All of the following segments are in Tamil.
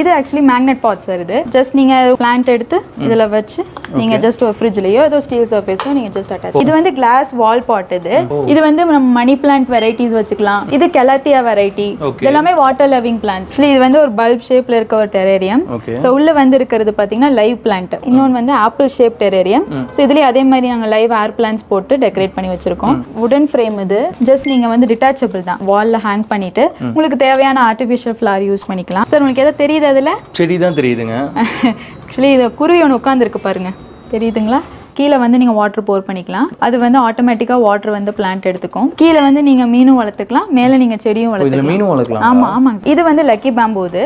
இது ஆக்சுவலி மேக்னெட் பாட் சார் இது. ஜஸ்ட் நீங்க பிளான்ட் எடுத்து இதுல வச்சு நீங்க ஜஸ்ட் ஒரு ஃப்ரிட்ஜ்லயோ ஏதோ ஸ்டீல் சர்ஃபேஸோ நீங்க ஜஸ்ட் அட்டாச் இது வந்து கிளாஸ் வால் பாட் இது. இது வந்து நம்ம மணி பிளான்ட் வெரைட்டிஸ் வச்சுக்கலாம். இது கெலாத்தியா வெரைட்டி எல்லாமே வாட்டர் லவிங் பிளான்ஸ் இது வந்து ஒரு பல்ப் ஷேப்ல இருக்க ஒரு டெரேரியம் ஸோ உள்ள வந்து இருக்கிறது பார்த்தீங்கன்னா லைவ் பிளான்ட் இன்னொன்று வந்து ஆப்பிள் ஷேப் டெரேரியம் ஸோ இதுலேயே அதே மாதிரி நாங்கள் லைவ் ஏர் பிளான்ஸ் போட்டு டெக்கரேட் பண்ணி வச்சிருக்கோம். வுடன் ஃப்ரேம் இது. ஜஸ்ட் நீங்கள் வந்து டிட்டாச்சபிள் தான். வாலில் ஹேங் பண்ணிட்டு உங்களுக்கு தேவையான ஆர்டிஃபிஷியல் ஃப்ளார் யூஸ் பண்ணிக்கலாம். சார் உங்களுக்கு எதாவது தெரியுது அதில்? செடி தான் தெரியுதுங்க. ஆக்சுவலி இது குருவி ஒன்று உட்காந்துருக்கு பாருங்க. தெரியுதுங்களா? கீழே வந்து நீங்கள் வாட்டர் போர் பண்ணிக்கலாம். அது வந்து ஆட்டோமேட்டிக்காக வாட்டர் வந்து பிளான்ட் எடுத்துக்கும். கீழே வந்து நீங்கள் மீனும் வளர்த்துக்கலாம். மேலே நீங்கள் செடியும் வளர்த்துக்கலாம். மீனும் வளர்க்கலாம் ஆமாம் ஆமாங்க இது வந்து லக்கி பேம்பு இது.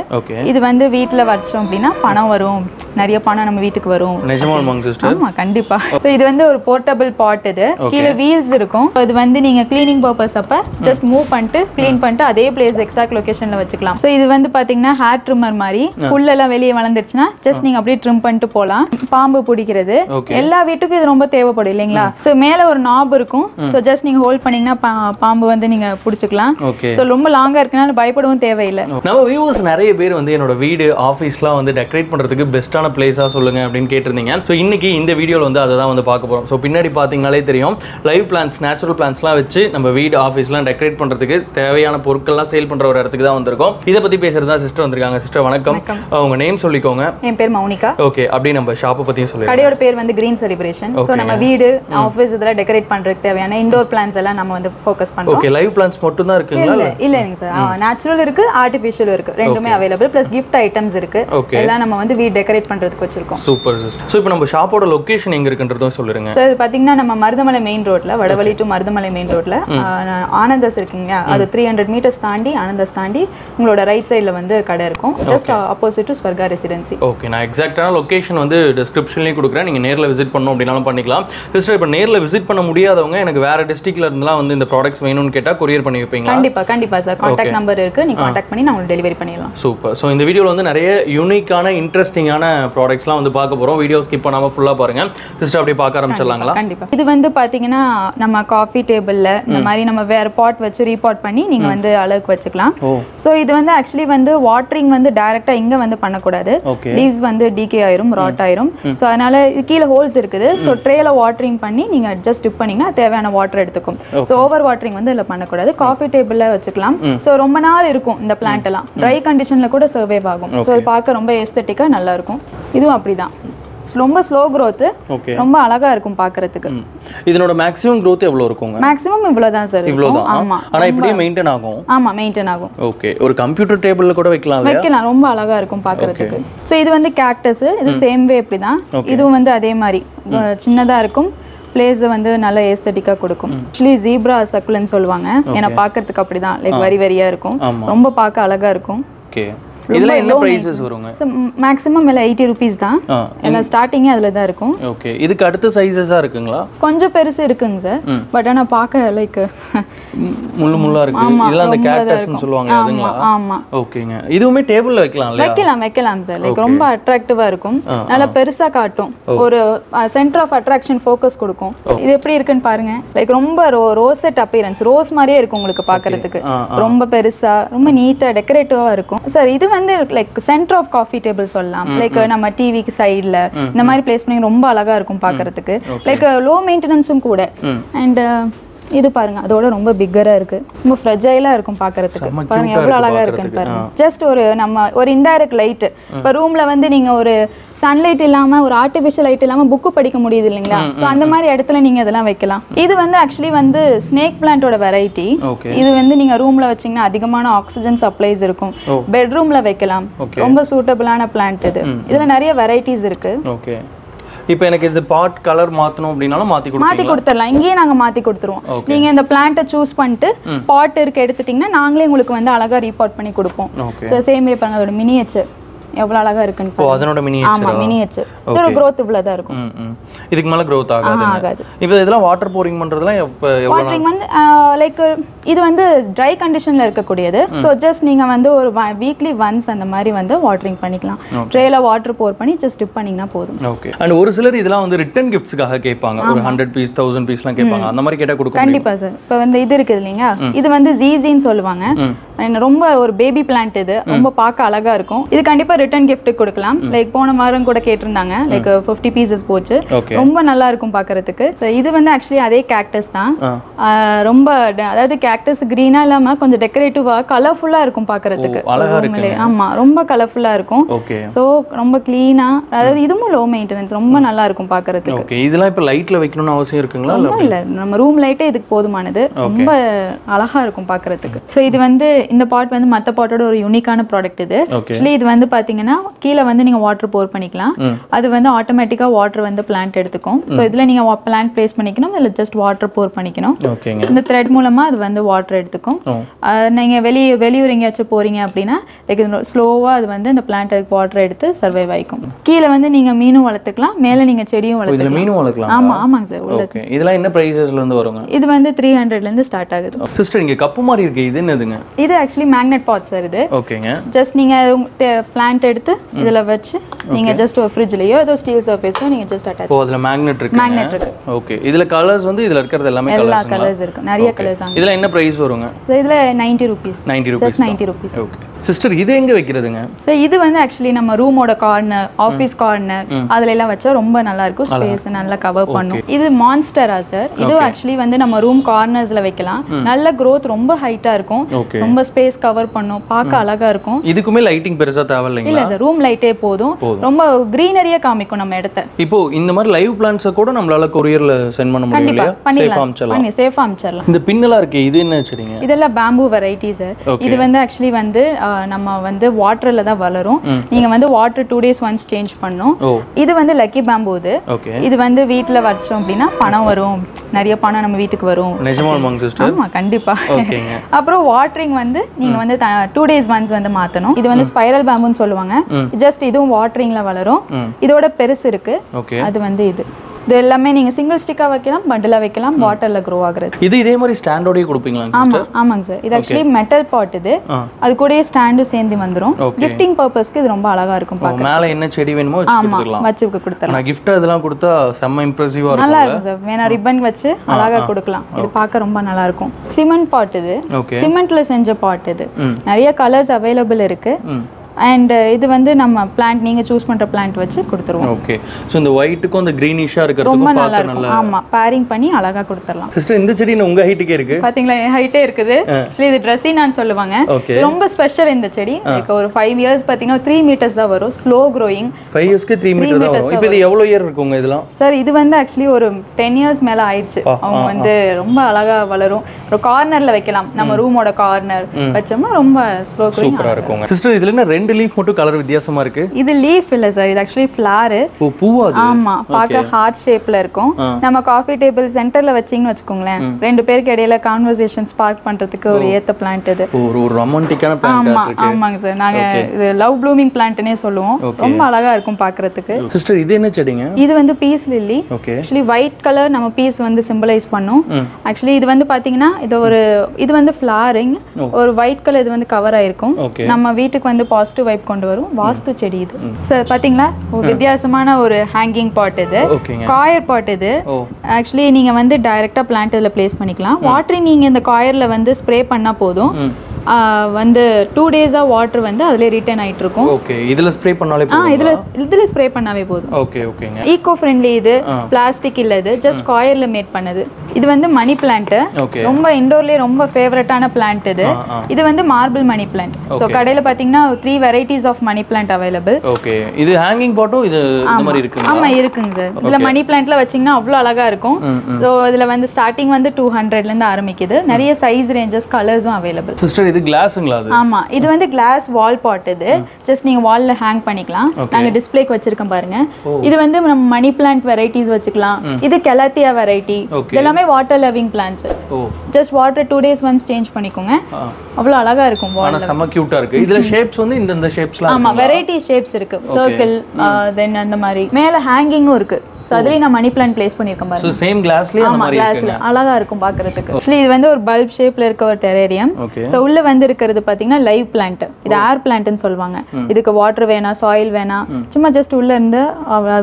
வந்து வீட்ல வச்சோம் அப்படின்னா பணம் வரும். நிறைய பணம் நம்ம வீட்டுக்கு வரும். நிஜமாலுமாங்க சிஸ்டர் ஆமா கண்டிப்பா. சோ இது வந்து ஒரு போர்ட்டபிள் பாட் இது. கீழே வீல்ஸ் இருக்கும். இது வந்து நீங்க க்ளீனிங் பர்பஸ் அப்ப ஜஸ்ட் மூவ் பண்ணிட்டு க்ளீன் பண்ணிட்டு அதே பிளேஸ் எக்ஸாக்ட் லொகேஷன்ல வச்சுக்கலாம். சோ இது வந்து பாத்தீங்கன்னா ஹேர் ட்ரிம்மர் மாதிரி புல்லெல்லாம் வெளியே வளர்ந்துருச்சுன்னா ஜஸ்ட் நீங்க அப்படியே ட்ரிம் பண்ணிட்டு போலாம். பாம்பு பிடிக்கிறது. எல்லா வீட்டுக்கும் இது ரொம்ப தேவைப்படும் இல்லைங்களா? சோ மேல ஒரு நாப் இருக்கும். சோ ஜஸ்ட் நீங்க ஹோல்ட் பண்ணீங்கன்னா பாம்பு வந்து நீங்க பிடிச்சிக்கலாம். ஓகே. சோ ரொம்ப லாங்கா இருக்கனால பயப்படவும் தேவையில்லை. நம்ம வியூவர்ஸ் நிறைய பேர் வந்து என்னோட வீடு ஆஃபீஸ்லாம் வந்து டெக்கரேட் பண்ணுறதுக்கு பெஸ்ட்டான பிளேஸாக சொல்லுங்க அப்படின்னு கேட்டிருந்தீங்க. ஸோ இன்னைக்கு இந்த வீடியோவில் வந்து அதை தான் வந்து பார்க்க போகிறோம் ஸோ பின்னாடி பார்த்தீங்கனாலே தெரியும் லைவ் பிளான்ஸ் நேச்சுரல் பிளான்ஸ்லாம் வச்சு நம்ம வீடு ஆஃபீஸ்லாம் டெக்கரேட் பண்ணுறதுக்கு தேவையான பொருட்கள்லாம் சேல் பண்ணுற ஒரு இடத்துக்கு தான் வந்திருக்கோம். இதை பற்றி பேசுறது தான் சிஸ்டர் வந்திருக்காங்க. சிஸ்டர் வணக்கம். உங்க நேம் சொல்லிக்கோங்க. என் பேர் மௌனிகா. ஓகே அப்படியே நம்ம ஷாப்பை பற்றியும் சொல்லிடுங்க கடையோட பேர் வந்து கிரீன் செலிப்ரேஷன் ஸோ நம்ம வீடு ஆஃபீஸ் இதெல்லாம் டெக்கரேட் பண்றதுக்கு தேவையான இண்டோர் பிளான்ஸ் எல்லாம் நம்ம வந்து ஃபோக்கஸ் பண்றோம். ஓகே லைவ் பிளான்ஸ் மட்டும் தான் இருக்குங்களா? இல்ல இல்லைங்க சார் நேச்சுரல் இருக்கு ஆர்டிஃபிஷியல் இருக்கு. ரெண்டுமே அவைலபிள் ப்ளஸ் கிஃப்ட் ஐட்டம்ஸ் இருக்கு. எல்லாம் நம்ம வந்து வீடு டெக்கரேட் பண்றதுக்கு வச்சிருக்கோம். சூப்பர் ஸோ இப்போ நம்ம ஷாப்போட லொக்கேஷன் எங்கே இருக்குன்றதும் சொல்லிடுங்க சார் இது பாத்தீங்கன்னா நம்ம மருதமலை மெயின் ரோட்ல வடவழி டு மருதமலை மெயின் ரோட்ல ஆனந்தஸ் இருக்குங்க. அது த்ரீ ஹண்ட்ரட் மீட்டர்ஸ் தாண்டி ஆனந்தஸ் தாண்டி உங்களோட ரைட் சைடுல வந்து கடை இருக்கும். Just opposite to Swarga residency okay நான் எக்ஸாக்டான லொக்கேஷன் வந்து டிஸ்கிரிப்ஷன்லேயும் கொடுக்குறேன். நீங்கள் நேரில் விசிட் பண்ணணும் அப்படின்னாலும் பண்ணிக்கலாம். சிஸ்டர் இப்போ நேரில் விசிட் பண்ண முடியாதவங்க எனக்கு வேறு டிஸ்ட்ரிக்ட்ல இருந்தெல்லாம் வந்து இந்த ப்ராடக்ட்ஸ் வேணும்னு கேட்டால் கொரியர் பண்ணி வைப்பீங்களா? கண்டிப்பா கண்டிப்பா சார் கான்டாக்ட் நம்பர் இருக்கு. நீங்க கான்டாக்ட் பண்ணி நான் உங்களுக்கு டெலிவரி பண்ணிடலாம். சூப்பர் ஸோ இந்த வீடியோவில் வந்து நிறைய யூனிக்கான இன்ட்ரெஸ்டிங்கான ப்ராடக்ட்ஸ்லாம் வந்து பார்க்க போகிறோம் வீடியோ ஸ்கிப் பண்ணாமல் ஃபுல்லாக பாருங்கள் சிஸ்டர் அப்படியே பார்க்க ஆரம்பிச்சிடலாங்களா? கண்டிப்பா. இது வந்து பாத்தீங்கன்னா நம்ம காஃபி டேபிள்ல இந்த மாதிரி நம்ம வேற பாட் வச்சு ரீபாட் பண்ணி நீங்க வந்து அழகுக்கு வச்சுக்கலாம். சோ இது வந்து ஆக்சுவலி வந்து வாட்டரிங் வந்து டைரக்டா இங்க வந்து பண்ணக்கூடாது. லீவ்ஸ் வந்து டிகே ஆயிரும் ராட் ஆயிரும். சோ அதனால கீழே ஹோல்ஸ் இருக்குது. சோ ட்ரேல வாட்டரிங் பண்ணி நீங்க ஜஸ்ட் டிப் பண்ணீங்கன்னா தேவையான வாட்டர் எடுத்துக்கும். சோ ஓவர் வாட்டரிங் வந்து இதுல பண்ணக்கூடாது. காஃபி டேபிள்ல வச்சுக்கலாம். சோ ரொம்ப நாள் இருக்கும் இந்த பிளான்ட் எல்லாம். ட்ரை கண்டிஷன்ல கூட சர்வைவ் ஆகும். இது பார்க்க ரொம்ப எஸ்தட்டிக்கா நல்லா இருக்கும். இதுவும் அப்படிதான். ரொம்ப ஸ்லோ ஓகே ரொம்ப அழகா இருக்கும் பார்க்கிறதுக்கு இதனோட மேக்ஸிமம் growth எவ்வளோ இருக்குங்க? மேக்ஸிமம் இவ்வளவுதான் சார் இவ்வளோதான் ஆமா. ஆனால் இப்படியே மெயின்டைன் ஆகும்? ஆமா மெயின்டைன் ஆகும். ஓகே ஒரு கம்ப்யூட்டர் டேபிளில் கூட வைக்கலாம் வைக்கலாம். ரொம்ப அழகா இருக்கும் பார்க்கிறதுக்கு சோ இது வந்து கேக்டஸ் இது சேம் வே இப்படிதான். இதுவும் வந்து அதே மாதிரி. சின்னதா இருக்கும். பிளேஸ் வந்து நல்ல ஏஸ்தட்டிக்கா கொடுக்கும். ஆக்சுவலி ஜீப்ரா சக்குலன்னு சொல்லுவாங்க. ஏன்னா பார்க்கிறதுக்கு அப்படிதான். லைக் வரி வரியா இருக்கும். ரொம்ப பார்க்க அழகா இருக்கும். ஓகே இதில் என்ன ப்ரைஸஸ் வருங்க? மேக்ஸிமம் இல்லை எயிட்டி ருபீஸ் தான். எல்லாம் ஸ்டார்டிங்கே அதில் தான் இருக்கும். ஓகே இதுக்கு அடுத்த சைஸஸாக இருக்குங்களா? கொஞ்சம் பெருசு இருக்குங்க சார். பட் ஆனா பார்க்க லைக் முள்ளு முள்ளா இருக்கு இதெல்லாம் அந்த கேக்டஸ்னு சொல்லுவாங்க அதுங்களா? ஆமா. ஓகேங்க. இதுவுமே டேபிள்ல வைக்கலாம் வைக்கலாம் வைக்கலாம் சார் லைக் ரொம்ப அட்ராக்டிவா இருக்கும். நல்லா பெருசா காட்டும். ஒரு சென்டர் ஆஃப் அட்ராக்ஷன் ஃபோக்கஸ் கொடுக்கும். இது எப்படி இருக்குன்னு பாருங்க. லைக் ரொம்ப ரோசெட் அப்பியரன்ஸ் ரோஸ் மாதிரியே இருக்கும் உங்களுக்கு பார்க்கிறதுக்கு ஆ, ரொம்ப பெருசா ரொம்ப நீட்டா டெக்கரேட்டிவா இருக்கும். சார் இது வந்து like centre of coffee table சொல்லலாம். லைக் நம்ம டிவிக்கு சைடுல இந்த மாதிரி பிளேஸ் பண்ணி ரொம்ப அழகா இருக்கும் பார்க்கிறதுக்கு லைக் லோ மெயின்டெனன்ஸும் கூட. அண்ட் இது பாருங்க அதோட ரொம்ப பிக்கரா இருக்கு. ரொம்ப ஃப்ரெஜைலா இருக்கும் பார்க்கிறதுக்கு பாருங்க cute-ஆ எவ்வளவு இருக்கு அழகா இருக்குன்னு. பாருங்க. ஜஸ்ட் ஒரு நம்ம ஒரு இன்டைரக்ட் லைட் இப்போ ரூம்ல வந்து நீங்க ஒரு சன்லைட் இல்லாம ஒரு ஆர்டிஃபிஷியல் லைட் இல்லாம புக்கு படிக்க முடியுது இல்லைங்களா? ஸோ அந்த மாதிரி இடத்துல நீங்க இதெல்லாம் வைக்கலாம். இது வந்து ஆக்சுவலி வந்து ஸ்னேக் பிளான்ட்டோட வெரைட்டி இது வந்து நீங்க ரூம்ல வச்சீங்கன்னா அதிகமான ஆக்சிஜன் சப்ளைஸ் இருக்கும். பெட்ரூம்ல வைக்கலாம். ரொம்ப சூட்டபிளான பிளான்ட் இது. இதுல நிறைய வெரைட்டிஸ் இருக்கு. இப்போ எனக்கு இது பாட் கலர் மாற்றணும் அப்படின்னாலும் மாற்றி மாத்தி கொடுப்பீங்களா? கொடுத்துடலாம். இங்கேயே நாங்க மாத்தி கொடுத்துருவோம். நீங்க இந்த பிளான்ட்டை சூஸ் பண்ணிட்டு பாட் இருக்கு எடுத்துட்டீங்கன்னா நாங்களே உங்களுக்கு வந்து அழகா ரீபாட் பண்ணி கொடுப்போம். ஸோ சேம் பாருங்க அதோட மினியேச்சர் எவ்வளவு அழகா இருக்குன்னு. அதனோட மினி ஆமா மினியேச்சர் இதோட growth இவ்வளவுதான் இருக்கும். ம் ம். இதுக்கு மேலே க்ரோத் ஆகாது ஆகாது. இப்போ இதெல்லாம் வாட்டர் போரிங் பண்ணுறதுலாம் எவ்வளோ வாட்டரிங் வந்து லைக் இது வந்து ட்ரை கண்டிஷன்ல இருக்கக்கூடியது. ஸோ ஜஸ்ட் நீங்க வந்து ஒரு வீக்லி ஒன்ஸ் அந்த மாதிரி வந்து வாட்டரிங் பண்ணிக்கலாம். ட்ரேல வாட்டர் போர் பண்ணி ஜஸ்ட் டிப் பண்ணீங்கன்னா போதும். ஓகே அண்ட் ஒரு சிலர் இதெல்லாம் வந்து ரிட்டன் கிஃப்ட்ஸ்க்காக கேட்பாங்க. ஒரு ஹண்ட்ரட் பீஸ் தௌசண்ட் பீஸ்லாம் கேட்பாங்க. அந்த மாதிரி கேட்டால் கொடுக்க முடியும்? கண்டிப்பா சார். இப்போ வந்து இது இருக்குது இல்லைங்க இது வந்து ஜீசின்னு சொல்லுவாங்க. ரொம்ப ஒரு பேபி பிளான்ட் இது. ரொம்ப பார்க்க அழகா இருக்கும். இது கண்டிப்பா ரிட்டர்ன் gift கொடுக்கலாம். லைக் போன வாரம் கூட கேட்டிருந்தாங்க. லைக் ஃபிஃப்டி பீசஸ் போச்சு. ரொம்ப நல்லா இருக்கும் பார்க்கறதுக்கு. ஸோ இது வந்து ஆக்சுவலி அதே கேக்டஸ் தான். ரொம்ப அதாவது கேக்டஸ் க்ரீனாக இல்லாமல் கொஞ்சம் டெக்கரேட்டிவாக கலர்ஃபுல்லாக இருக்கும் பார்க்கறதுக்கு. ஆமா ரொம்ப கலர்ஃபுல்லாக இருக்கும். ஸோ ரொம்ப க்ளீனாக அதாவது இதுவும் லோ மெயின்டெனன்ஸ் ரொம்ப நல்லா இருக்கும் பார்க்கறதுக்கு. ஓகே இதெல்லாம் இப்போ லைட்ல வைக்கணும்னு அவசியம் இருக்குங்களா? இல்ல நம்ம ரூம் லைட்டே இதுக்கு போதுமானது. ரொம்ப அழகா இருக்கும் பார்க்கறதுக்கு. ஸோ இது வந்து இந்த பாட் வந்து மற்ற பாட்டோட ஒரு யூனிக்கான ப்ராடக்ட் இது. ஆக்சுவலி இது வந்து பார்த்தீங்கன்னா கீழே வந்து நீங்கள் வாட்டர் போர் பண்ணிக்கலாம். அது வந்து ஆட்டோமேட்டிக்காக வாட்டர் வந்து பிளான்ட் எடுத்துக்கும். ஸோ இதில் நீங்கள் பிளான்ட் ப்ளேஸ் பண்ணிக்கணும் இல்லை ஜஸ்ட் வாட்டர் போர் பண்ணிக்கணும். இந்த த்ரெட் மூலமா அது வந்து வாட்டர் எடுத்துக்கும். ஓ. அஹ் நீங்க வெளி வெளியூர் எங்கேயாச்சும் போறீங்க அப்படின்னா லைக் ஸ்லோவா அது வந்து இந்த பிளான்ட் வாட்டர் எடுத்து சர்வைவ் ஆயிக்கும். கீழே வந்து நீங்க மீனும் வளர்த்துக்கலாம் மேலே நீங்க செடியும் வளர்த்துக்கலாம். மீனும் வளர்க்கலாம் ஆமா ஆமாங்க சார் இதெல்லாம் என்ன ப்ரைஸஸ்ல இருந்து வருங்க? இது வந்து த்ரீ ஹண்ட்ரட்லேருந்து ஸ்டார்ட் ஆகுது. சிஸ்டர் இங்க கப்பு மாதிரி இருக்கு. இது என்னதுங்க? இது ஆக்சுவலி மேக்னெட் பாட் சார் இது. ஓகேங்க. ஜஸ்ட் நீங்க பிளான்ட் எடுத்து இதுல வச்சு நீங்க ஜஸ்ட் ஒரு ஃப்ரிட்ஜ்லயோ ஏதோ ஸ்டீல் சர்ஃபேஸோ நீங்க ஜஸ்ட் அட்டாச் ஓ அதுல மேக்னெட் இருக்கு மேக்னெட் இருக்கு. ஓகே இதுல கலர்ஸ் வந்து இதுல இருக்கிறது எல்லாமே எல்லா கலர்ஸ் இருக்கு. நிறைய கலர்ஸ் இதுல என்ன பிரைஸ் வருங்க? ஸோ இதுல ninety rupees ninety rupees just ninety rupees okay sister இது எங்க வைக்கிறதுங்க? ஸோ இது வந்து ஆக்சுவலி நம்ம ரூமோட கார்னர் ஆஃபீஸ் கார்னர் அதுல எல்லாம் வச்சா ரொம்ப நல்லா இருக்கும் ஸ்பேஸ் நல்லா கவர் பண்ணும். இது மான்ஸ்டரா சார் இது ஆக்சுவலி வந்து நம்ம ரூம் கார்னர்ஸ்ல வைக்கலாம். நல்ல growth ரொம்ப ஹைட்டா இருக்கும். ரொம்ப ஸ்பேஸ் கவர் பண்ணும். பார்க்க அழகா இருக்கும். இதுக்குமே லைட்டிங் பெருசா தேவையில்லைங்களா? இல்ல சார் ரூம் லைட்டே போதும். ரொம்ப கிரீனரியா காமிக்கும் நம்ம இடத்த. இப்போ இந்த மாதிரி லைவ் பிளான்ஸை கூட நம்மளால கொரியர்ல சென்ட் பண்ண முடியும் இல்லையா? சேஃபா பண்ணி சேஃபா அமிச்சிடலாம். இந்த பின்னலா இருக்கு இது என்ன செடிங்க இதெல்லாம் பேம்பு வெரைட்டி சார். இது வந்து ஆக்சுவலி வந்து நம்ம வந்து வாட்டர்ல தான் வளரும். நீங்க வந்து water two days once change பண்ணும். இது வந்து லக்கி பேம்பு இது. இது வந்து வீட்ல வச்சோம் அப்படின்னா பணம் வரும். நிறைய பணம் நம்ம வீட்டுக்கு வரும். நிஜமா மாங்க சிஸ்டர் ஆமா கண்டிப்பா. அப்புறம் வாட்டரிங் வந்து நீங்க வந்து டூ டேஸ் ஒன்ஸ் வந்து மாத்தணும். இது வந்து ஸ்பைரல் பேம்புன்னு சொல்லுவாங்க. ஜஸ்ட் இதுவும் வாட்டரிங்ல வளரும். இதோட பெருசு இருக்கு. அது வந்து இது. இது எல்லாமே நீங்க சிங்கிள் ஸ்டிக்கா வைக்கலாம் பண்டிலா வைக்கலாம் வாட்டர்ல க்ரோ ஆகுறது. இது இதே மாதிரி ஸ்டாண்டோடய கொடுப்பீங்களாங்க ஆமா ஆமாங்க சார் இது ஆக்சுவலி மெட்டல் பாட் இது. அது கூடயே ஸ்டாண்டும் சேர்ந்து வந்துரும். கிஃப்டிங் பர்பஸ்க்கு இது ரொம்ப அழகா இருக்கும் மேல என்ன செடி வேணுமோ வச்சு ஆமா கொடுத்துக்கலாம் வச்சு கொடுத்துடலாம். gift இதெல்லாம் கொடுத்தா செம்ம இம்ப்ரெசிவா நல்லா இருக்கும் இருக்கும் சார் வேணா ரிப்பன் வச்சு அழகா கொடுக்கலாம். இது பார்க்க ரொம்ப நல்லா இருக்கும். சிமெண்ட் பாட் இது. சிமெண்ட்ல செஞ்ச பாட் இது. நிறைய கலர்ஸ் அவைலபிள் இருக்கு. அண்ட் இது வந்து நம்ம பிளான்ட் நீங்க சூஸ் பண்ற பிளான்ட் வச்சு கொடுத்துருவோம். ஓகே ஸோ இந்த ஒயிட்டுக்கும் அந்த க்ரீனிஷாக ரொம்ப இருக்கிறதுக்கும் நல்லா இருக்கும். ஆமா பேரிங் பண்ணி அழகா கொடுத்துடலாம். சிஸ்டர் இந்த செடி உங்க ஹைட்டுக்கே இருக்கு? பாத்தீங்களா என் ஹைட்டே இருக்குது. ஆக்சுவலி இது ட்ரெஸ்ஸினான்னு சொல்லுவாங்க. ஓகே இது ரொம்ப ஸ்பெஷல் இந்த செடி. லைக் ஒரு ஃபைவ் இயர்ஸ் பாத்தீங்கன்னா த்ரீ மீட்டர்ஸ் தான் வரும். ஸ்லோ க்ரோயிங் ஃபைவ் இயர்ஸ்க்கு த்ரீ மீட்டர் தான் வரும். இப்போ இது எவ்வளோ இயர் இருக்குங்க இதெல்லாம்? சார் இது வந்து ஆக்சுவலி ஒரு டென் இயர்ஸ் மேல ஆயிடுச்சு அவங்க வந்து ரொம்ப அழகா வளரும். ஒரு கார்னர்ல வைக்கலாம். நம்ம ரூமோட கார்னர் வச்சோம்னா ரொம்ப ஸ்லோ க்ரோயிங் சூப்பராக இருக்குங்க. சிஸ்டர் இதுல என்ன ரெண்டு லீஃப் மட்டும் கலர் வித்தியாசமா இருக்கு? இது லீஃப் இல்ல சார் இது ஆக்சுவலி ஃப்ளாரு ஓ பூவா அது? ஆமா பார்க்க ஹார்ட் ஷேப்ல இருக்கும். நம்ம காஃபி டேபிள் சென்டர்ல வச்சீங்கன்னு வச்சுக்கோங்களேன். ரெண்டு பேருக்கு இடையில கான்வர்சேஷன் ஸ்பார்க் பண்றதுக்கு ஒரு ஏத்த பிளான்ட் இது. ஒரு ஒரு ரொமான்டிக்கான பிளான்ட் ஆமா ஆமாங்க சார் நாங்க இது லவ் ப்ளூமிங் பிளான்ட்னே சொல்லுவோம். ரொம்ப அழகா இருக்கும் பார்க்கிறதுக்கு. சிஸ்டர் இது என்ன செடிங்க? இது வந்து peace lily actually white colour நம்ம பீஸ் வந்து சிம்பிளைஸ் பண்ணும். ஆக்சுவலி இது வந்து பாத்தீங்கன்னா இது ஒரு இது வந்து ஃப்ளாரிங் ஒரு ஒயிட் கலர் இது வந்து கவர் ஆயிருக்கும். நம்ம வீட்டுக்கு வந்து பாசிட்டிவ் வைப் கொண்டு வரும். வாஸ்து செடி இது. சார் பாத்தீங்களா? ஒரு வித்தியாசமான ஒரு ஹேங்கிங் பாட் இது. காயர் பாட் இது. ஆக்சுவலி நீங்க வந்து டைரக்டா பிளான்ட் இதுல பிளேஸ் பண்ணிக்கலாம். வாட்டரிங் நீங்க இந்த காயர்ல வந்து ஸ்ப்ரே பண்ணா போதும். வந்து டூ டேஸா வாட்டர் வந்து அதுலயே ரிட்டர்ன் ஆயிட்டு இருக்கும் ஓகே இதுல ஸ்ப்ரே பண்ணாலே ஆ இதுல இதுல ஸ்ப்ரே பண்ணாவே போதும். ஓகே ஓகேங்க ஈகோ ஃப்ரெண்ட்லி இது பிளாஸ்டிக் இல்ல இது ஜஸ்ட் காயர்ல மேட் பண்ணது. இது வந்து மணி பிளான்ட் ரொம்ப இண்டோர்லயே ரொம்ப ஃபேவரட்டான பிளான்ட் இது. இது வந்து மார்பிள் மணி பிளான்ட் ஸோ கடையில பாத்தீங்கன்னா three varieties of money plant available okay இது ஹேங்கிங் பாட்டும் இது இந்த மாதிரி இருக்குங்க ஆமா இருக்குங்க சார் இதுல மணி பிளான்ட்ல வச்சீங்கன்னா அவ்வளோ அழகா இருக்கும். ஸோ இதுல வந்து ஸ்டார்டிங் வந்து டூ ஹண்ட்ரட்ல இருந்து ஆரம்பிக்குது. நிறைய சைஸ் ரேஞ்சஸ் கலர்ஸும் அவைலபிள் சிஸ்டர் இது கிளாஸுங்களா அது? ஆமா இது வந்து கிளாஸ் வால் பாட் இது. ஜஸ்ட் நீங்க வால்ல ஹேங் பண்ணிக்கலாம். நாங்க டிஸ்ப்ளேக்கு வச்சிருக்கோம் பாருங்க. இது வந்து நம்ம மணி பிளான்ட் வெரைட்டிஸ் வச்சுக்கலாம். இது கெலாத்தியா வெரைட்டி. இதெல்லாமே வாட்டர் லவிங் பிளான்ட்ஸ் ஓ. Just water two days once change பண்ணிக்கோங்க. ஆ. அவ்வளோ அழகா இருக்கும் wall. ஆனா செம்ம கியூட்டா இருக்கு. இதுல ஷேப்ஸ் வந்து இந்த இந்த ஷேப்ஸ்லாம் ஆமா வெரைட்டி ஷேப்ஸ் இருக்கு. சர்க்கிள் தென் அந்த மாதிரி. மேல ஹேங்கிங்கும் இருக்கு. ஸோ அதுலயும் நான் மணி பிளான்ட் பிளேஸ் பண்ணியிருக்கேன் பாருங்க. சேம் கிளாஸ்லயே அந்த ஆமா மாதிரி கிளாஸ்ல இருக்குங்க. அழகா இருக்கும் பாக்குறதுக்கு ஆக்சுவலி இது வந்து ஒரு பல்ப் ஷேப்ல இருக்க ஒரு டெரேரியம் ஸோ உள்ள வந்து இருக்கிறது பாத்தீங்கன்னா லைவ் பிளான்ட் இது ஏர் பிளான்ட்னு சொல்லுவாங்க. இதுக்கு வாட்டர் வேணாம் சாயில் வேணாம். சும்மா ஜஸ்ட் உள்ள இருந்து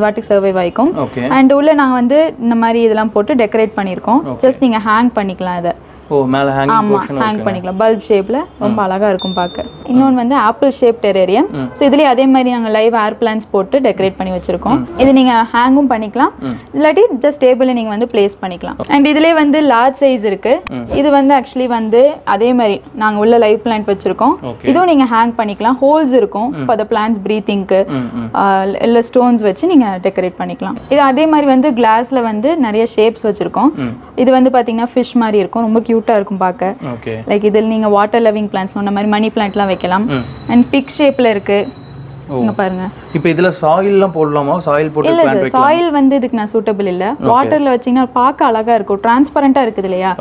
வாட்டுக்கு சர்வைவ் ஆயிக்கும். ஓகே அண்ட் உள்ள நாங்க வந்து இந்த மாதிரி இதெல்லாம் போட்டு டெக்கரேட் பண்ணியிருக்கோம். ஜஸ்ட் நீங்க ஹேங் பண்ணிக்கலாம் இதை. ஓ மேல ஹேங்கிங் போர்ஷன் ஹேங் பண்ணிக்கலாம். பல்ப் ஷேப்ல ரொம்ப அழகா இருக்கும் பார்க்க. இன்னொன்று வந்து ஆப்பிள் ஷேப் டெரேரியம் ஸோ இதுலயே அதே மாதிரி நாங்க லைவ் ஏர் பிளான்ஸ் போட்டு டெக்கரேட் பண்ணி வச்சிருக்கோம். இது நீங்க ஹேங்கும் பண்ணிக்கலாம். இல்லாட்டி ஜஸ்ட் டேபிள்ல நீங்க வந்து பிளேஸ் பண்ணிக்கலாம். அண்ட் இதுலயே வந்து லார்ஜ் சைஸ் இருக்கு. இது வந்து ஆக்சுவலி வந்து அதே மாதிரி நாங்க உள்ள லைவ் பிளான்ட் வச்சிருக்கோம். இதுவும் நீங்க ஹேங் பண்ணிக்கலாம். ஹோல்ஸ் இருக்கும் ஃபார் த பிளான்ஸ் ப்ரீத்திங்க்கு இல்லை ஸ்டோன்ஸ் வச்சு நீங்க டெக்கரேட் பண்ணிக்கலாம். இது அதே மாதிரி வந்து கிளாஸ்ல வந்து நிறைய ஷேப்ஸ் வச்சிருக்கோம். இது வந்து பாத்தீங்கன்னா ஃபிஷ் மாதிரி இருக்கும். ரொம்ப கியூட்டா இருக்கும் பார்க்க. லைக் இதில் நீங்க வாட்டர் லவிங் பிளான்ஸ் சொன்ன மாதிரி மணி பிளான்ட்லாம் வைக்கலாம். அண்ட் பிக் ஷேப்ல இருக்கு. இங்க பாருங்க. இப்போ இதுல சாயில்லாம் போடலாமா? சாயில் போட்டு இல்ல சார் சாயில் வந்து இதுக்கு நான் சூட்டபிள் இல்ல. வாட்டர்ல வச்சீங்கன்னா பார்க்க அழகா இருக்கும். டிரான்ஸ்பரண்டா இருக்குது இல்லையா?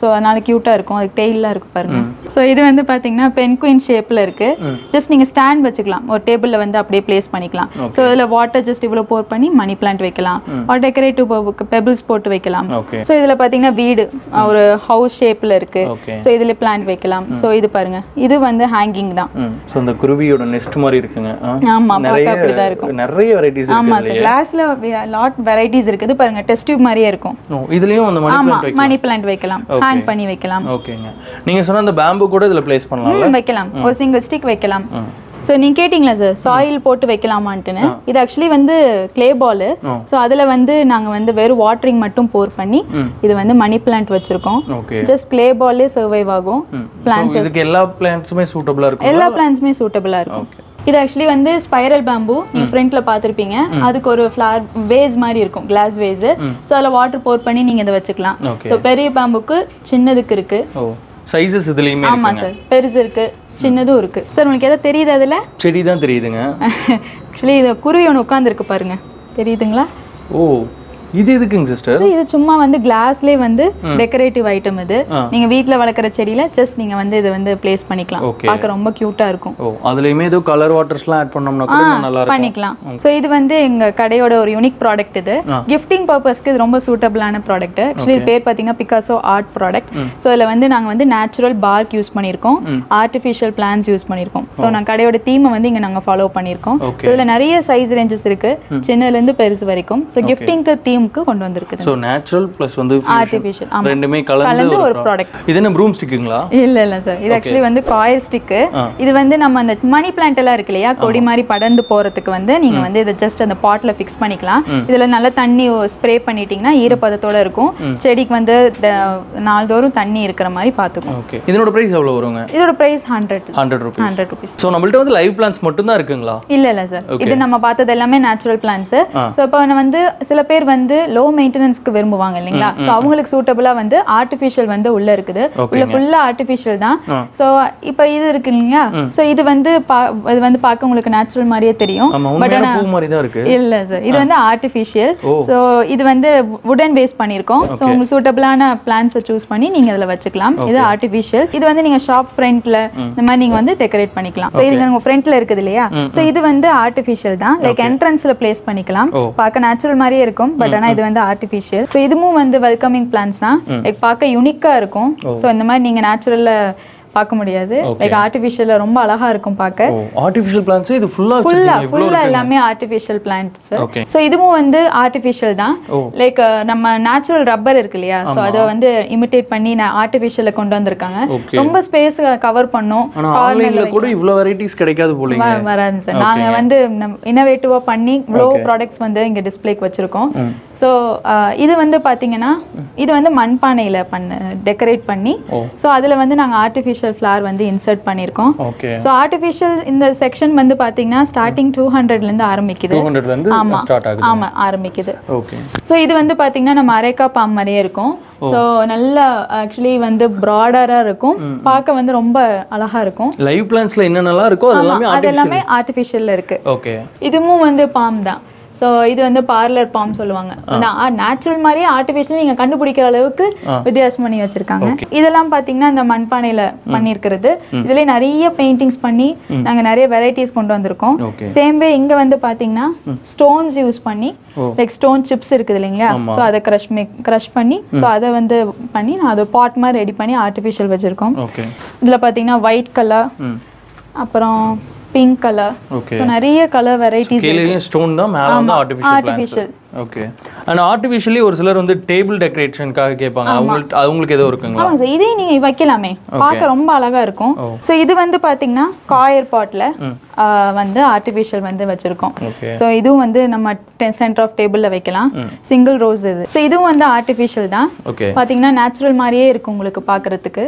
ஸோ அதனால கியூட்டா இருக்கும். அதுக்கு டெய்லாம் இருக்கு பாருங்க. ஸோ இது வந்து பாத்தீங்கன்னா பென் குயின் ஷேப்ல இருக்கு ஜஸ்ட் நீங்க ஸ்டாண்ட் வச்சுக்கலாம். ஒரு டேபிள்ல வந்து அப்படியே பிளேஸ் பண்ணிக்கலாம். ஸோ இதுல வாட்டர் ஜஸ்ட் இவ்வளவு போர் பண்ணி மணி பிளான்ட் வைக்கலாம். ஒரு டெக்கரேட்டிவ் பெபிள்ஸ் போட்டு வைக்கலாம். ஸோ இதுல பாத்தீங்கன்னா வீடு ஒரு ஹவுஸ் ஷேப்ல இருக்கு. ஸோ இதுல பிளான்ட் வைக்கலாம். ஸோ இது பாருங்க. இது வந்து ஹேங்கிங் தான். ஸோ அந்த குருவியோட நெஸ்ட் மாதிரி இருக்குங்க. ஆமா நிறைய அப்படிதான் இருக்கும். நிறைய வெரைட்டிஸ் ஆமா சார் கிளாஸ்ல லாட் வெரைட்டிஸ் இருக்குது. பாருங்க டெஸ்ட் டியூப் மாதிரியே இருக்கும். இதுலயும் அந்த மணி பிளான்ட் வைக்கலாம். மணி பிளான்ட் வைக்கலாம். ஹேங் பண்ணி வைக்கலாம். ஓகேங்க நீங்க சொன்ன அந்த பேம்பு கூட இதுல பிளேஸ் பண்ணலாம் வைக்கலாம். ஒரு சிங்கிள் ஸ்டிக் வைக்கலாம். ஸோ நீங்க கேட்டிங்களா சார் சாயில் போட்டு வைக்கலாமான்ட்டுன்னு? இது ஆக்சுவலி வந்து க்ளே பால் ஸோ அதுல வந்து நாங்க வந்து வெறும் வாட்டரிங் மட்டும் போர் பண்ணி இது வந்து மணி பிளான்ட் வச்சிருக்கோம். ஜஸ்ட் க்ளே பால்லே சர்வைவ் ஆகும். ஸோ இதுக்கு எல்லா பிளான்ட்ஸுமே சூட்டபிளா இருக்கும் எல்லா பிளான்ஸுமே சூட்டபிளா இருக்கும். ஓகே இது ஆக்சுவலி வந்து ஸ்பைரல் பேம்பு நீங்க ஃப்ரண்ட்ல பார்த்திருப்பீங்க. அதுக்கு ஒரு ஃப்ளார் வேஸ் மாதிரி இருக்கும் கிளாஸ் வேஸ் ஸோ அதில் வாட்டர் போர் பண்ணி நீங்க இதை வச்சுக்கலாம். ஸோ பெரிய பேம்புக்கு சின்னதுக்கு இருக்கு. சைஸஸ் இதுலயுமே ஆமா சார் பெருசு இருக்கு சின்னதும் இருக்கு. சார் உனக்கு எதாவது தெரியுது அதுல? செடி தான் தெரியுதுங்க. ஆக்சுவலி இது குருவி ஒன்று உட்காந்துருக்கு பாருங்க. தெரியுதுங்களா? ஓ இது எதுக்குங்க சிஸ்டர் இது சும்மா வந்து கிளாஸ்லேயே வந்து டெக்கரேட்டிவ் ஐட்டம் இது. நீங்க வீட்ல வளர்க்குற செடியில ஜஸ்ட் நீங்க வந்து இதை வந்து பிளேஸ் பண்ணிக்கலாம். பார்க்க ரொம்ப கியூட்டா இருக்கும். ஓ அதுலயுமே ஏதோ கலர் வாட்டர்ஸ்லாம் ஆட் பண்ணோம்னா கூட நல்லா இருக்கும். பண்ணிக்கலாம். ஸோ இது வந்து எங்க கடையோட ஒரு யூனிக் ப்ராடக்ட் இது. கிஃப்டிங் பர்பஸ்க்கு இது ரொம்ப சூட்டபிளான ப்ராடக்ட் ஆக்சுவலி இது பேர் பார்த்தீங்கன்னா பிகாசோ ஆர்ட் ப்ராடக்ட் ஸோ இதில் வந்து நாங்க வந்து நேச்சுரல் பார்க் யூஸ் பண்ணியிருக்கோம். ஆர்டிஃபிஷியல் பிளான்ஸ் யூஸ் பண்ணியிருக்கோம். ஸோ நாங்கள் கடையோட தீமை வந்து இங்க நாங்க ஃபாலோ பண்ணியிருக்கோம். Okay. ஸோ இதுல நிறைய சைஸ் ரேஞ்சஸ் இருக்கு. சின்னதுல இருந்து பெருசு வரைக்கும். ஸோ கிஃப்டிங்க்கு தீமுக்கு கொண்டு வந்திருக்குது. ஸோ நேச்சுரல் ப்ளஸ் வந்து. ஆர்டிஃபிஷியல் ரெண்டுமே கலந்து ஒரு ப்ராடக்ட் இது என்ன ப்ரூம் ஸ்டிக்குங்களா இல்ல இல்ல சார் இது ஆக்சுவலி வந்து காயில் ஸ்டிக்கு இது வந்து நம்ம அந்த மணி பிளான்ட் எல்லாம் இருக்கு இல்லையா? கொடி மாதிரி படர்ந்து போறதுக்கு வந்து நீங்க வந்து இதை ஜஸ்ட் அந்த பாட்ல ஃபிக்ஸ் பண்ணிக்கலாம். இதுல நல்லா தண்ணி ஸ்ப்ரே பண்ணிட்டீங்கன்னா ஈரப்பதத்தோட இருக்கும். செடிக்கு வந்து நாள்தோறும் தண்ணி இருக்கிற மாதிரி பாத்துக்கும் ஓகே இதனோட ப்ரைஸ் எவ்வளோ வருங்க? இதோட price hundred hundred rupees hundred rupees so நம்மள்ட்ட வந்து லைவ் பிளான்ஸ் மட்டும்தான் இருக்குங்களா? இல்ல இல்ல சார் இது நம்ம பார்த்தது எல்லாமே நேச்சுரல் பிளான்ஸ் ஸோ இப்போ வந்து சில பேர் வந்து லோ மெயின்டெனன்ஸ்க்கு விரும்புவாங்க இல்லைங்களா? ஸோ அவங்களுக்கு சூட்டபிளா வந்து ஆர்டிஃபிஷியல் வந்து உள்ள இருக்குது. உள்ள ஃபுல்லா ஆர்டிஃபிஷியல் தான். ஸோ இப்போ இது இருக்கு இல்லைங்களா? ஸோ இது வந்து பா இது வந்து பார்க்க உங்களுக்கு நேச்சுரல் மாதிரியே தெரியும். ஆமா உண்மையான பூ மாதிரி தான் இருக்கு. இல்ல சார் இது வந்து ஆர்டிஃபிஷியல் ஸோ இது வந்து வுடன் பேஸ் பண்ணியிருக்கோம். ஸோ உங்களுக்கு சூட்டபிளான பிளான்ஸை சூஸ் பண்ணி நீங்க அதில் வச்சுக்கலாம். இது ஆர்டிஃபிஷியல் இது வந்து நீங்க ஷாப் ஃப்ரண்ட்ல இந்த மாதிரி நீங்க வந்து டெக்கரேட் பண்ணிக்கலாம். ஸோ இது உங்க ஃப்ரண்ட்ல இருக்குது இல்லையா? ஸோ இது வந்து ஆர்டிஃபிஷியல் தான். லைக் என்ட்ரன்ஸ்ல பிளேஸ் பண்ணிக்கலாம். பார்க்க நேச்சுரல் மாதிரியே இருக்கும். பட் ஆனா இது வந்து ஆர்டிஃபிஷியல் ஸோ இதுவும் வந்து வெல்கமிங் பிளான்ஸ் தான். பார்க்க யூனிக்கா இருக்கும். ஸோ இந்த மாதிரி நீங்க நேச்சுரல்ல பார்க்க முடியாது. லைக் ஆர்டிஃபிஷியல்ல ரொம்ப அழகா இருக்கும் பார்க்க. ஆர்டிஃபிஷியல் பிளான்ஸ் இது ஃபுல்லா ஃபுல்லா ஃபுல்லா எல்லாமே ஆர்டிஃபிஷியல் பிளான்ட்ஸ். ஸோ இதுவும் வந்து ஆர்டிஃபிஷியல் தான். லைக் நம்ம நேச்சுரல் ரப்பர் இருக்கு இல்லையா? ஸோ அதை வந்து இமிட்டேட் பண்ணி ஆர்டிஃபிஷியல்ல கொண்டு வந்திருக்காங்க. ரொம்ப ஸ்பேஸ் கவர் பண்ணும். ஆனா ஆன்லைன்ல கூட இவ்வளோ வெரைட்டிஸ் கிடைக்காது வ- வராது சார். நாங்க வந்து இன்னோவேட்டிவா பண்ணி இவ்வளோ ப்ராடக்ட்ஸ் வந்து இங்க டிஸ்ப்ளேக்கு வச்சிருக்கோம். ஸோ இது வந்து பாத்தீங்கன்னா இது வந்து மண்பானையில பண்ண டெக்கரேட் பண்ணி ஸோ அதுல வந்து நாங்க ஆர்டிஃபிஷியல் ஃப்ளார் வந்து இன்சர்ட் பண்ணியிருக்கோம். ஸோ ஆர்டிஃபிஷியல் இந்த செக்ஷன் வந்து பாத்தீங்கன்னா ஸ்டார்டிங் டூ ஹண்ட்ரட்லேருந்து ஆரம்பிக்குது. டூ ஹண்ட்ரட்லேருந்து ஆமா. ஸ்டார்ட் ஆகுது. ஆமா ஆரம்பிக்குது. ஓகே ஸோ இது வந்து பாத்தீங்கன்னா நம்ம அரேக்கா பாம் மாதிரியே இருக்கும். ஸோ நல்ல ஆக்சுவலி வந்து ப்ராடரா இருக்கும். பார்க்க வந்து ரொம்ப அழகா இருக்கும். லைவ் பிளான்ஸ்ல என்னென்னலாம் இருக்கோ அது எல்லாமே அது எல்லாமே ஆர்டிஃபிஷியல்ல இருக்கு. ஓகே இதுவும் வந்து பாம் தான். ஸோ இது வந்து பார்லர் பாம் சொல்லுவாங்க. நேச்சுரல் மாதிரியே ஆர்டிஃபிஷியல் நீங்க கண்டுபிடிக்கிற அளவுக்கு வித்தியாசம் பண்ணி வச்சிருக்காங்க. இதெல்லாம் பாத்தீங்கன்னா இந்த மண்பானையில பண்ணியிருக்கிறது. இதுல நிறைய பெயிண்டிங்ஸ் பண்ணி நாங்க நிறைய வெரைட்டிஸ் கொண்டு வந்திருக்கோம். சேம் வே இங்க வந்து பாத்தீங்கன்னா ஸ்டோன்ஸ் யூஸ் பண்ணி லைக் ஸ்டோன் சிப்ஸ் இருக்குது இல்லைங்களா? ஸோ அதை க்ரஷ் க்ரஷ் பண்ணி ஸோ அதை வந்து பண்ணி நான் அதை பாட் மாதிரி ரெடி பண்ணி ஆர்டிஃபிஷியல் வச்சிருக்கோம். இதுல பாத்தீங்கன்னா ஒயிட் கலர் அப்புறம் பிங்க் கலர் ஓகே ஸோ நிறைய கலர் வெரைட்டிஸ் கீழே ஸ்டோன் தான் மேல வந்து artificial. Plants okay and artificially ஒரு சிலர் வந்து டேபிள் டெக்கரேஷனுக்காக கேட்பாங்க. அவங்களுக்கு அவங்களுக்கு ஏதோ இருக்குங்களா? சார் இதையும் நீங்க வைக்கலாமே. பார்க்க ரொம்ப அழகா இருக்கும். ஸோ இது வந்து பாத்தீங்கன்னா காயர் பாட்ல. வந்து ஆர்டிஃபிஷியல் வந்து வச்சிருக்கோம். ஸோ இதுவும் வந்து நம்ம சென்டர் ஆஃப் டேபிள்ல வைக்கலாம். சிங்கிள் ரோஸ் இது. ஸோ இதுவும் வந்து ஆர்டிஃபிஷியல் தான். ஓகே பாத்தீங்கன்னா நேச்சுரல் மாதிரியே இருக்கும் உங்களுக்கு பார்க்கறதுக்கு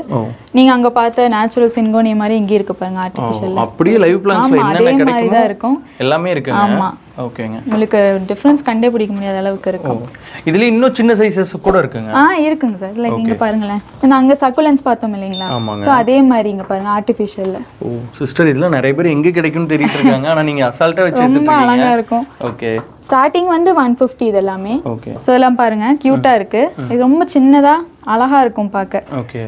நீங்க அங்க பார்த்த நேச்சுரல் சிங்கோனி மாதிரி இங்கே இருக்கு பாருங்க ஆர்டிஃபிஷியல் அப்படியே லைவ் பிளான்ஸ்ல அதே மாதிரி கிடைக்குமோ தான் இருக்கும். எல்லாமே இருக்குங்க. ஆமா. ஓகேங்க உங்களுக்கு டிஃபரன்ஸ் கண்டே பிடிக்க முடியாத அளவுக்கு இருக்கும். இதுல இன்னும் சின்ன சைஸஸ் கூட இருக்குங்க. ஆ இருக்குங்க சார். லைக் இங்க பாருங்களேன். அங்க சக்குலன்ஸ் பார்த்தோம் இல்லைங்களா? ஸோ அதே மாதிரி இங்க பாருங்க ஆர்டிஃபிஷியல்ல ஓ சிஸ்டர் இதெல்லாம் நிறைய பேர் எங்க கிடைக்கும்னு தெரியிட்டு இருக்காங்க ஆனா நீங்க அசால்ட்டா வச்சு ரொம்ப அழகா இருக்கும். ஓகே ஸ்டார்டிங் வந்து ஒன் ஃபிஃப்டி இது எல்லாமே. ஓகே ஸோ இதெல்லாம் பாருங்க. கியூட்டா இருக்கு. இது ரொம்ப சின்னதா அழகா இருக்கும் பார்க்க. ஓகே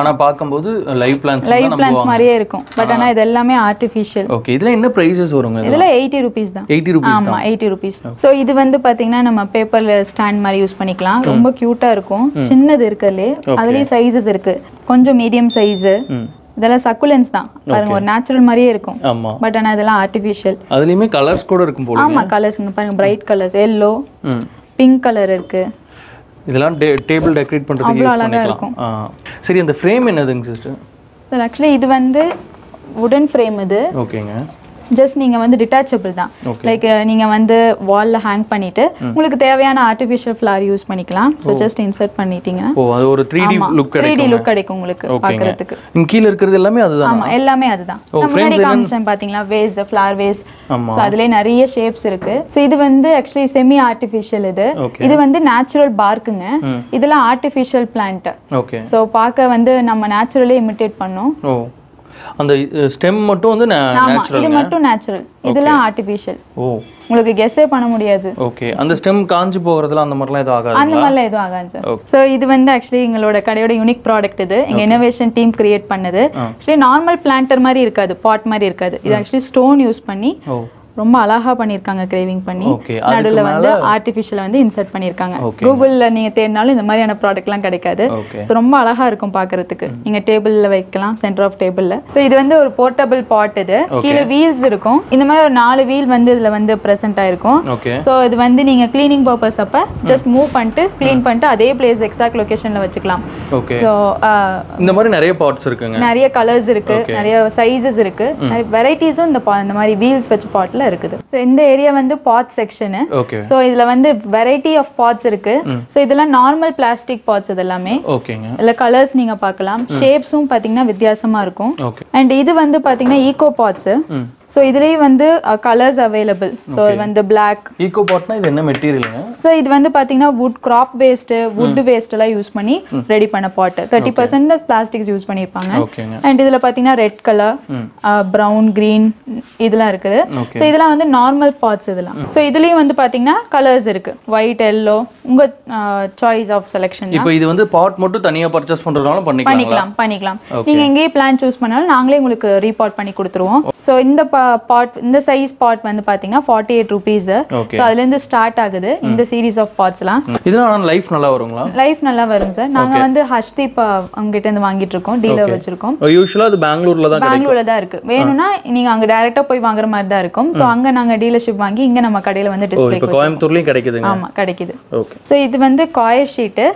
ஆனா பார்க்கும்போது லைவ் பிளான்ஸ் லைவ் பிளான்ஸ் மாதிரியே இருக்கும். பட் ஆனா இது எல்லாமே ஆர்டிஃபிஷியல் ஓகே இதுல என்ன பிரைசஸ் வருங்க இதுல எயிட்டி ருபீஸ் தான். எயிட்டி ருபீஸ் ஆமா எயிட்டி ருபீஸ் ஸோ இது வந்து பாத்தீங்கன்னா நம்ம பேப்பர்ல ஸ்டாண்ட் மாதிரி யூஸ் பண்ணிக்கலாம். ரொம்ப கியூட்டா இருக்கும். சின்னது இருக்குல்லே அதுலயே சைஸஸ் இருக்கு. கொஞ்சம் மீடியம் சைஸ் இதெல்லாம் சக்குலன்ஸ் தான். பாருங்க ஒரு நேச்சுரல் மாதிரியே இருக்கும். பட் ஆனா இதெல்லாம் ஆர்டிஃபிஷியல் அதுலயுமே கலர்ஸ் கூட இருக்கும் போல ஆமா கலர்ஸ் பாருங்க bright colours yellow pink colour இருக்கு. இதெல்லாம் டேபிள் டெக்கரேட் பண்றதுக்கு அவ்வளோ யூஸ் பண்ணிக்கலாம். சரி அந்த ஃப்ரேம் என்னதுங்க சிஸ்டர் சார் ஆக்சுவலி இது வந்து வுடன் ஃப்ரேம் இது. ஓகேங்க ஜஸ்ட் நீங்க வந்து டிட்டாச்சபிள் தான். லைக் நீங்க வந்து வால்ல ஹேங் பண்ணிட்டு உங்களுக்கு தேவையான ஆர்டிஃபிஷியல் ஃப்ளவர் யூஸ் பண்ணிக்கலாம். ஸோ ஜஸ்ட் இன்சர்ட் பண்ணிட்டீங்கன்னா. ஓ அது ஒரு three D look three D look கிடைக்கும் உங்களுக்கு பார்க்கறதுக்கு இங்க கீழ இருக்கிறது எல்லாமே அதுதான்? ஆமா எல்லாமே அதுதான். முன்னாடி காமிச்சேன் பாத்தீங்களா? வேஸ் ஃப்ளவர் வேஸ் ஸோ அதுலயே நிறைய ஷேப்ஸ் இருக்கு. ஸோ இது வந்து ஆக்சுவலி செமி ஆர்டிஃபிஷியல் இது. இது வந்து நேச்சுரல் பார்க்குங்க இதெல்லாம் ஆர்டிஃபிஷியல் பிளான்ட் ஓகே ஸோ பார்க்க வந்து நம்ம நேச்சுரலே இமிட்டேட் பண்ணோம். ஓ. அந்த ஸ்டெம் மட்டும் வந்து ஆமா இது நேச்சுரல் மட்டும் நேச்சுரல் இதெல்லாம் ஆர்டிஃபிஷியல் ஓ. உங்களுக்கு கெஸ்ஸே பண்ண முடியாது. ஓகே அந்த ஸ்டெம் காஞ்சி போகிறதுல அந்த மாதிரிலாம் எதுவும் ஆகாது அந்த மாதிரிலாம் எதுவும் ஆகாது சார். ஸோ இது வந்து ஆக்சுவலி எங்களோட கடையோட யூனிக் ப்ராடக்ட் இது. எங்க இனோவேஷன் டீம் கிரியேட் பண்ணது. ஆக்சுவலி நார்மல் பிளான்டர் மாதிரி இருக்காது பாட் மாதிரி இருக்காது. இது ஆக்சுவலி ஸ்டோன் யூஸ் பண்ணி ரொம்ப அழகா பண்ணியிருக்காங்க கிரேவிங் பண்ணி. நடுவுல வந்து ஆர்டிஃபிஷியல் வந்து இன்சர்ட் பண்ணியிருக்காங்க. கூகுள்ல நீங்க தேடினாலும் இந்த மாதிரியான ப்ராடக்ட்லாம் கிடைக்காது. ஸோ ரொம்ப அழகா இருக்கும் பார்க்கிறதுக்கு நீங்க டேபிள்ல வைக்கலாம் சென்டர் ஆஃப் டேபிள்ல ஸோ இது வந்து ஒரு போர்ட்டபிள் பாட் இது. கீழே வீல்ஸ் இருக்கும். இந்த மாதிரி ஒரு நாலு வீல் வந்து இதுல வந்து ப்ரெசென்ட் ஆயிருக்கும். ஸோ இது வந்து நீங்க க்ளீனிங் பர்பஸ் அப்ப ஜஸ்ட் மூவ் பண்ணிட்டு க்ளீன் பண்ணிட்டு அதே பிளேஸ் எக்ஸாக்ட் லொகேஷன்ல வச்சுக்கலாம். ஸோ இந்த மாதிரி நிறைய பார்ட்ஸ் இருக்குங்க. நிறைய கலர்ஸ் இருக்கு. நிறைய சைஸஸ் இருக்கு. வெரைட்டிஸும் இந்த இந்த மாதிரி வீல்ஸ் வச்ச பாட்ல இருக்குது. ஸோ இந்த ஏரியா வந்து பாட் செக்ஷனு ஸோ இதுல வந்து வெரைட்டி ஆஃப் பாட்ஸ் இருக்கு. ஸோ இதெல்லாம் நார்மல் பிளாஸ்டிக் பாட்ஸ் இது எல்லாமே இதுல கலர்ஸ் நீங்க பார்க்கலாம். ஷேப்ஸும் பாத்தீங்கன்னா வித்தியாசமா இருக்கும். அண்ட் இது வந்து பாத்தீங்கன்னா ஈகோ பாட்ஸ் ஸோ இதுலயும் வந்து கலர்ஸ் அவைலபிள் ஸோ வந்து பிளாக் ஈகோ பாட்னா இது என்ன மெட்டீரியலுங்க ஸோ இது வந்து பாத்தீங்கன்னா wood scrap waste wood waste எல்லாம் யூஸ் பண்ணி ரெடி பண்ண pot thirty percent plastics use பண்ணியிருப்பாங்க. அண்ட் இதுல பாத்தீங்கன்னா ரெட் கலர் ப்ரௌன் green இதெல்லாம் இருக்குது. ஸோ இதெல்லாம் வந்து நார்மல் பாட்ஸ் இதெல்லாம். ஸோ இதுலயும் வந்து பாத்தீங்கன்னா கலர்ஸ் இருக்கு. ஒயிட் எல்லோ உங்க சாய்ஸ் ஆஃப் செலெக்ஷன் இப்போ இது வந்து பாட் மட்டும் தனியா பர்ச்சேஸ் பண்றதுனால பண்ணிக்கலாம் பண்ணிக்கலாம். பண்ணிக்கலாம் நீங்க எங்கேயே பிளான் சூஸ் பண்ணாலும் நாங்களே உங்களுக்கு ரீபாட் பண்ணி கொடுத்துருவோம். ஸோ இந்த பாட் இந்த சைஸ் பாட் வந்து பாத்தீங்கன்னா ஃபார்ட்டி எயிட் ருபீஸ். ஸோ அதுல இருந்து ஸ்டார்ட் ஆகுது இந்த சீரீஸ் ஆஃப் பாட்ஸ்லாம் இதெல்லாம் லைஃப் நல்லா வருங்களா? லைஃப் நல்லா வரும் சார் நாங்க வந்து ஹஷ்தீப் அவங்க கிட்ட இருந்து வாங்கிட்டு இருக்கோம். டீலர் வச்சிருக்கோம். யூஸ்வலா அது பெங்களூர்ல தான் பெங்களூர்ல தான் இருக்கு. வேணும்னா நீங்க அங்க டைரக்டா போய் வாங்குற மாதிரி தான் இருக்கும். ஸோ அங்க நாங்க டீலர்ஷிப் வாங்கி இங்க நம்ம கடையில வந்து டிஸ்பிளே இப்போ கோயம்புத்தூர்லயும் கிடைக்குதுங்க. ஆமா கிடைக்குது. ஓகே ஸோ இது வந்து காயர் ஷீட்டு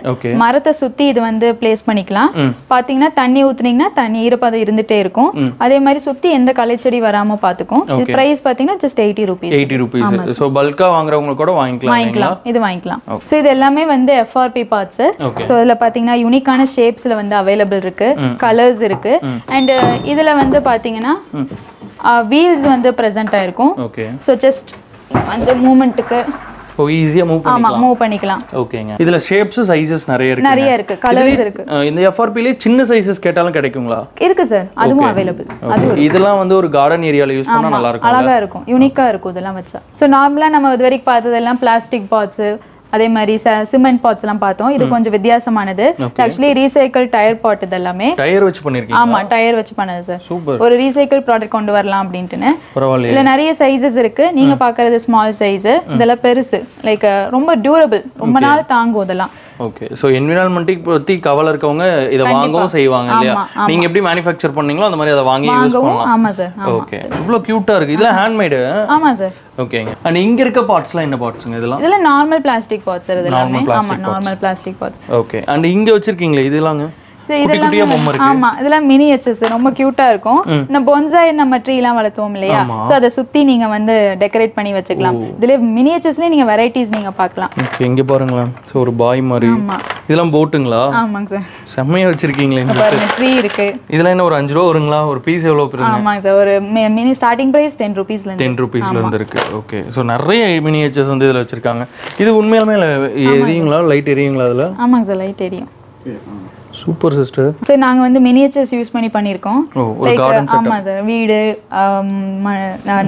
மரத்தை சுத்தி இது வந்து பிளேஸ் பண்ணிக்கலாம். பாத்தீங்கன்னா தண்ணி ஊத்துனீங்கன்னா தண்ணி ஈரப்பதம் இருந்துட்டே இருக்கும். அதே மாதிரி சுத்தி எந்த களைச்செடி வராம பாத்துக்கும் இது பிரைஸ் பாத்தீங்கன்னா just eighty rupees eighty rupees so பல்கா வாங்குறவங்க கூட வாங்கிக்கலாம் வாங்கிக்கலாம். இது வாங்கிக்கலாம். ஸோ இது எல்லாமே வந்து எஃப்ஆர்பி பார்ட்ஸ். ஸோ இதுல பாத்தீங்கன்னா யூனிக்கான ஷேப்ஸ்ல வந்து அவைலபிள் இருக்கு. கலர்ஸ் இருக்கு. அண்ட் இதுல வந்து பாத்தீங்கன்னா வீல்ஸ் வந்து ப்ரெசென்ட் ஆயிருக்கும். ஸோ ஜஸ்ட் வந்து மூமெண்ட்டுக்கு ஓ ஈஸியா மூவ் ஆமா மூவ் பண்ணிக்கலாம். ஓகேங்க இதுல ஷேப்ஸ் சைஸஸ் நிறைய இருக்கு நிறைய இருக்கு. கலர்ஸ் இருக்கு. இந்த எஃப்ஆர்பிலே சின்ன சைஸஸ் கேட்டாலும் கிடைக்குங்களா? இருக்கு சார் அதுவும் அவைலபிள் Okay. இதெல்லாம் வந்து ஒரு கார்டன் ஏரியால யூஸ் பண்ணா நல்லா இருக்கும் அழகா இருக்கும். யூனிக்கா இருக்கும் இதெல்லாம் வச்சா. ஸோ நார்மலா நம்ம இது வரைக்கும் பார்த்ததெல்லாம் பிளாஸ்டிக் பாட்ஸ் அதே மாதிரி சிமெண்ட் பாட்ஸ் எல்லாம் பார்த்தோம். இது கொஞ்சம் வித்தியாசமானது. ஆக்சுவலி ரீசைக்கிள் டயர் பாட் இது எல்லாமே டயர் வச்சு பண்ணிருக்கீங்க ஆமா டயர் வச்சு பண்ணது சார் சூப்பர். ஒரு ரீசைக்கிள் ப்ராடக்ட் கொண்டு வரலாம் அப்படின்ட்டுன்னு. இதுல நிறைய சைஸஸ் இருக்கு. நீங்க பாக்குறது ஸ்மால் சைஸ் இதெல்லாம் பெருசு. லைக் ரொம்ப டியூரபிள் ரொம்ப நாள் தாங்கும் இதெல்லாம். ஓகே ஸோ என்விரான்மெண்ட்டுக்கு பற்றி கவலை இருக்கவங்க இதை வாங்கவும் செய்வாங்க இல்லையா? ஆமா, நீங்க எப்படி மேனுஃபேக்சர் பண்ணீங்களோ அந்த மாதிரி அதை வாங்கி யூஸ் பண்ணலாம். ஆமா சார் ஓகே இவ்வளோ க்யூட்டாக இருக்குது இதெல்லாம் ஹேண்ட்மேடு ஆமா சார் ஓகேங்க அண்ட் இங்க இருக்க பார்ட்ஸ்லாம் என்ன பார்ட்ஸுங்க இதெல்லாம்? இதெல்லாம் நார்மல் பிளாஸ்டிக் பாட்ஸ் சார் இது எல்லாமே. Normal plastic ஆமா normal plastic pots okay and இங்க வச்சிருக்கீங்களே இதெல்லாங்க ஆமா இதெல்லாம் மினி ஹெச்எஸ் ரொம்ப கியூட்டா இருக்கும். இந்த பொன்சாய் நம்ம ட்ரீ எல்லாம் வளர்த்துவோம் இல்லையா? சோ அதை சுத்தி நீங்க வந்து டெக்கரேட் பண்ணி வச்சுக்கலாம். இதுல மினி ஹெச்எஸ்லயே நீங்க வெரைட்டிஸ் நீங்க பார்க்கலாம். ஓகே இங்க பாருங்களேன். ஸோ ஒரு பாய் மாதிரி. இதெல்லாம் போட்டுங்களா ஆமாங்க சார். செம்மையா வச்சிருக்கீங்களே பாருங்க ட்ரீ இருக்கு. இதெல்லாம் என்ன ஒரு அஞ்சு ரூபா வருங்களா? ஒரு பீஸ் எவ்வளோ பெருங்க ஆமாங்க சார். ஒரு மினி ஸ்டார்டிங் பிரைஸ் டென் ருபீஸ்ல இருந்து. டென் ருபீஸ்ல இருந்து இருக்கு. ஓகே ஸோ நிறைய மினியேச்சர்ஸ் வந்து இதுல வச்சிருக்காங்க. இது உண்மையாலுமே எரியுங்களா? லைட் எரியுங்களா அதுல? ஆமாங்க சார் லைட் எரியும். சூப்பர் சிஸ்டர் சார் நாங்க வந்து மினியேச்சர்ஸ் யூஸ் பண்ணி பண்ணியிருக்கோம். லைக் கார்டன் ஆமா சார். வீடு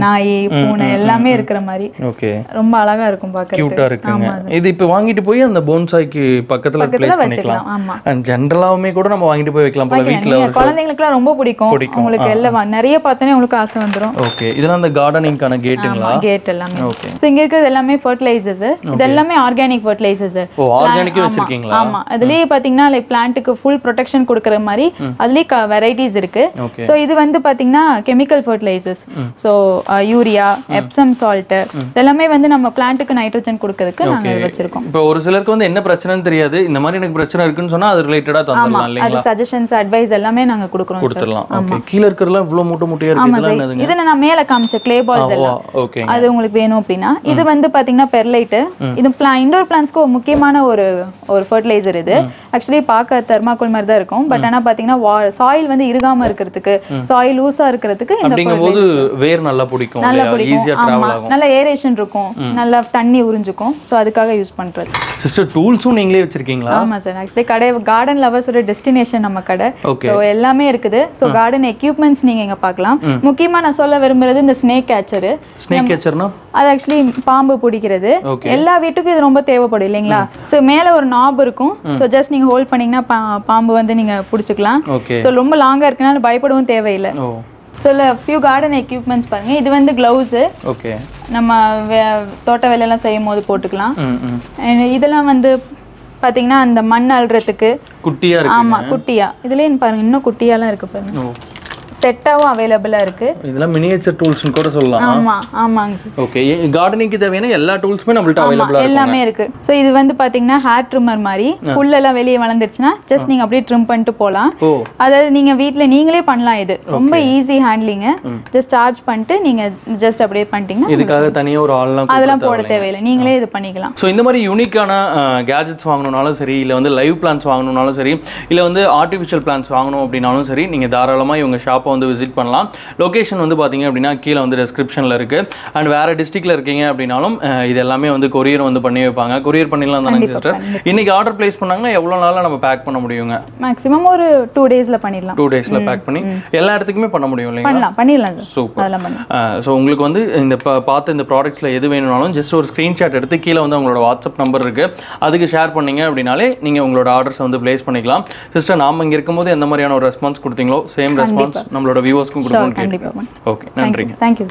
நாய் பூனை எல்லாமே இருக்கிற மாதிரி. ஓகே. ரொம்ப அழகா இருக்கும் பாக்குறதுக்கு. கியூட்டா இருக்குங்க. இது இப்போ வாங்கிட்டு போய் அந்த போன்சாய்க்கு பக்கத்துல ப்ளேஸ் பண்ணிக்கலாம். ஆமா. அண்ட் ஜென்ரலாவுமே கூட நம்ம வாங்கிட்டு போய் வைக்கலாம் போல வீட்டில் குழந்தைங்களுக்குலாம் ரொம்ப பிடிக்கும். உங்களுக்கு எல்லாம் நிறைய பார்த்தோன்னே உங்களுக்கு ஆசை வந்துரும். ஓகே. இதெல்லாம் அந்த கார்டனிங்கான கேட்டுங்களா கேட் எல்லாமே. ஓகே. ஸோ இங்க இருக்கிறது எல்லாமே ஃபர்டிலைசர்ஸ் இது எல்லாமே ஆர்கானிக் ஃபர்டிலைசர்ஸ் ஓ ஆர்கானிக்கும் வச்சிருக்கீங்களா? ஆமா அதுலயே பாத்தீங்கன்னா லைக் பிளான்ட்டுக்கு ஃபுல் ப்ரொடெக்ஷன் கொடுக்குற மாதிரி அதுலயே வெரைட்டிஸ் இருக்கு. ஓகே ஸோ இது வந்து பாத்தீங்கன்னா chemical fertilisers so urea Epsom salt இதெல்லாமே வந்து நம்ம பிளான்ட்டுக்கு நைட்ரஜன் கொடுக்கறதுக்கு நாங்க இது வச்சிருக்கோம். இப்போ ஒரு சிலருக்கு வந்து என்ன பிரச்சனைன்னு தெரியாது. இந்த மாதிரி எனக்கு பிரச்சனை இருக்குன்னு சொன்னா அது ரிலேட்டடா தந்துடலாம் இல்லைங்களா அது சஜஷன்ஸ் அட்வைஸ் எல்லாமே நாங்க கொடுக்குறோம். கொடுத்துடலாம். ஓகே கீழே இருக்கிறதுலாம் இவ்வளோ மூட்டை மூட்டையா இருக்கு. ஆமா இதெல்லாம் சார் என்னதுங்க? இது நான் மேல காமிச்ச க்ளே பால்ஸ் எல்லாம். ஓகே அது உங்களுக்கு வேணும் அப்படின்னா. இது வந்து பாத்தீங்கன்னா பெர்லைட் இது பிளா இண்டோர் பிளான்ஸ்க்கு ஒரு முக்கியமான ஒரு ஒரு ஃபர்டிலைசர் இது. ஆக்சுவலி பார்க்க தெர்மாக்கோல் மாதிரி தான் இருக்கும். பட் ஆனா பாத்தீங்கன்னா சாயில் வந்து இறுகாம இருக்கிறதுக்கு சாயில் லூஸா இருக்கிறதுக்கு இந்த அப்படிங்கும்போது வேர் நல்லா பிடிக்கும் நல்லா பிடிக்கும். நல்ல ஏரேஷன் இருக்கும். நல்லா தண்ணி உறிஞ்சுக்கும். ஸோ அதுக்காக யூஸ் பண்றது. சிஸ்டர் டூல்ஸும் நீங்களே வச்சிருக்கீங்களா? ஆமா சார் ஆக்சுவலி கடை கார்டன் லவர்ஸோட டெஸ்டினேஷன் நம்ம கடை. ஸோ எல்லாமே இருக்குது. ஸோ கார்டன் எக்யூப்மெண்ட்ஸ் நீங்க இங்க பார்க்கலாம். முக்கியமா நான் சொல்ல விரும்புறது இந்த ஸ்னேக் கேச்சரு ஸ்னேக் கேச்சர்னா அது ஆக்சுவலி பாம்பு பிடிக்கிறது. எல்லா வீட்டுக்கும் இது ரொம்ப தேவைப்படும் இல்லைங்களா? ஸோ மேல ஒரு நாப் இருக்கும். ஸோ ஜஸ்ட் நீங்க ஹோல்ட் பண்ணீங்கன்னா பாம்பு வந்து நீங்க பிடிச்சிக்கலாம். ஸோ ரொம்ப லாங்கா இருக்கனால பயப்படவும் தேவையில்லை. ஸோ இல்லை ஃபியூ கார்டன் எக்யூப்மெண்ட்ஸ் பாருங்க. இது வந்து க்ளவுஸு ஓகே நம்ம தோட்ட வேலையெல்லாம் செய்யும் போது போட்டுக்கலாம் இதெல்லாம் வந்து பாத்தீங்கன்னா அந்த மண் அள்ளுறதுக்கு குட்டியா இருக்கு ஆமா குட்டியா. இதுலயும் பாருங்க இன்னும் குட்டியாலாம் இருக்கு பாருங்க. செட்டாவும் அவைலபிளா இருக்கு. இதெல்லாம் மினியேச்சர் டூல்ஸ்னு கூட சொல்லலாம். ஆமா ஆமாங்க சார் ஓகே கார்டனிங்க்கு தேவையான எல்லா டூல்ஸுமே நம்மள்ட்ட அவைலபிளா இருக்கும் எல்லாமே இருக்கு. ஸோ இது வந்து பாத்தீங்கன்னா ஹேர் ட்ரிம்மர் மாதிரி. புல்லெல்லாம் வெளியே வளர்ந்துருச்சுன்னா ஜஸ்ட் நீங்க அப்படியே ட்ரிம் பண்ணிட்டு போகலாம் ஓ. அதாவது நீங்க வீட்ல நீங்களே பண்ணலாம் இது. ரொம்ப ஈஸி ஹேண்ட்லிங்கு ஜஸ்ட் சார்ஜ் பண்ணிட்டு நீங்க ஜஸ்ட் அப்படியே பண்ணிட்டீங்கன்னா இதுக்காக தனியா ஒரு ஆள்லாம் அதெல்லாம் போட தேவையில்லை. நீங்களே இது பண்ணிக்கலாம். ஸோ இந்த மாதிரி யூனிக்கான கேஜெட்ஸ் வாங்கணும்னாலும் சரி இல்லை வந்து லைவ் பிளான்ஸ் வாங்கணும்னாலும் சரி இல்லை வந்து ஆர்டிஃபிஷியல் பிளான்ஸ் வாங்கணும் அப்படின்னாலும் சரி நீங்கள் தாராளமாக இவங்க ஷாப்பை வந்து விசிட் பண்ணலாம். லொகேஷன் வந்து பார்த்தீங்க அப்படின்னா கீழே வந்து டெஸ்கிரிப்ஷனில் இருக்குது அண்ட் வேறு டிஸ்ட்ரிக்டில் இருக்கீங்க அப்படின்னாலும் இது எல்லாமே வந்து கொரியர் வந்து பண்ணி வைப்பாங்க. கொரியர் பண்ணிடலாம் தானே சிஸ்டர் இன்னைக்கு ஆர்டர் ப்ளேஸ் பண்ணாங்கன்னா எவ்வளோ நாளில் நம்ம பேக் பண்ண முடியுங்க? மேக்ஸிமம் ஒரு டூ டேஸ்ல பண்ணிடலாம். டூ டேஸில் பேக் பண்ணி எல்லா இடத்துக்குமே பண்ண முடியும் இல்லைங்களா? பண்ணிடலாம் சூப்பர் ஸோ உங்களுக்கு வந்து இந்த பார்த்த இந்த ப்ராடக்ட்ஸில் எது வேணும்னாலும் ஜஸ்ட் ஒரு ஸ்க்ரீன்ஷாட் எடுத்து கீழே வந்து உங்களோட வாட்ஸ்அப் நம்பர் இருக்குது அதுக்கு ஷேர் பண்ணீங்க அப்படின்னாலே நீங்கள் உங்களோட ஆர்டர்ஸை வந்து ப்ளேஸ் பண்ணிக்கலாம். சிஸ்டர் நாம இங்கே இருக்கும்போது எந்த மாதிரியான ஒரு ரெஸ்பான்ஸ் கொடுத்தீங்களோ சேம் ரெஸ்பான்ஸ் நம்மளோட வியூவர்ஸ்க்கும் கேட்டுக்கோங்க. ஓகே நன்றிங்க. தேங்க்யூ